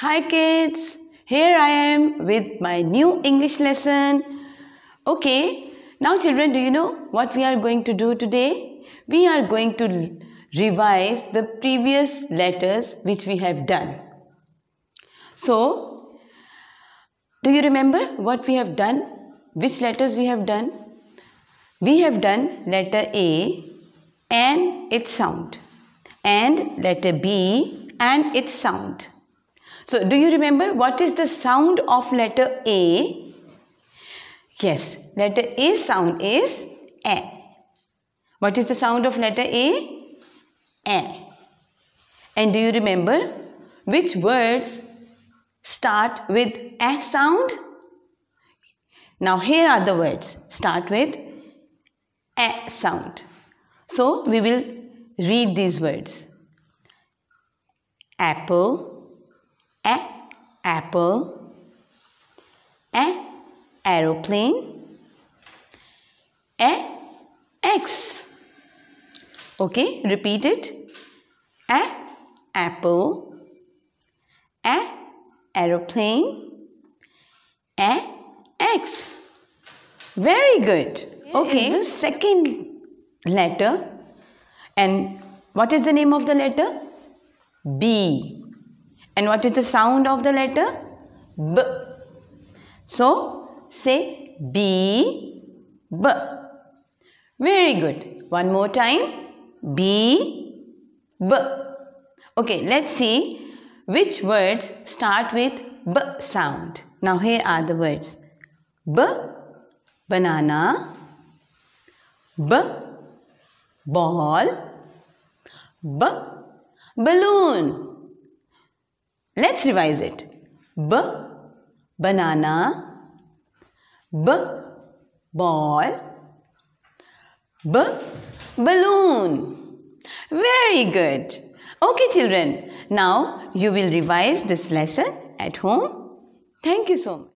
Hi kids, here I am with my new English lesson. Okay, now children, do you know what we are going to do today? We are going to revise the previous letters which we have done. So, do you remember what we have done? Which letters we have done? We have done letter A and its sound and letter B and its sound. So, do you remember what is the sound of letter A? Yes, letter A sound is A. What is the sound of letter A? A. And do you remember which words start with A sound? Now, here are the words start with A sound. So, we will read these words apple apple. A aeroplane. A x. Okay repeat it. A apple. A aeroplane. A x. Very good. Okay the second letter. And what is the name of the letter? B and what is the sound of the letter? B. So, say B, B. Very good. One more time. B, B. Okay, let's see which words start with B sound. Now, here are the words. B, banana. B, ball. B, balloon. Let's revise it. B, banana. B, ball. B, balloon. Very good. Okay, children. Now you will revise this lesson at home. Thank you so much.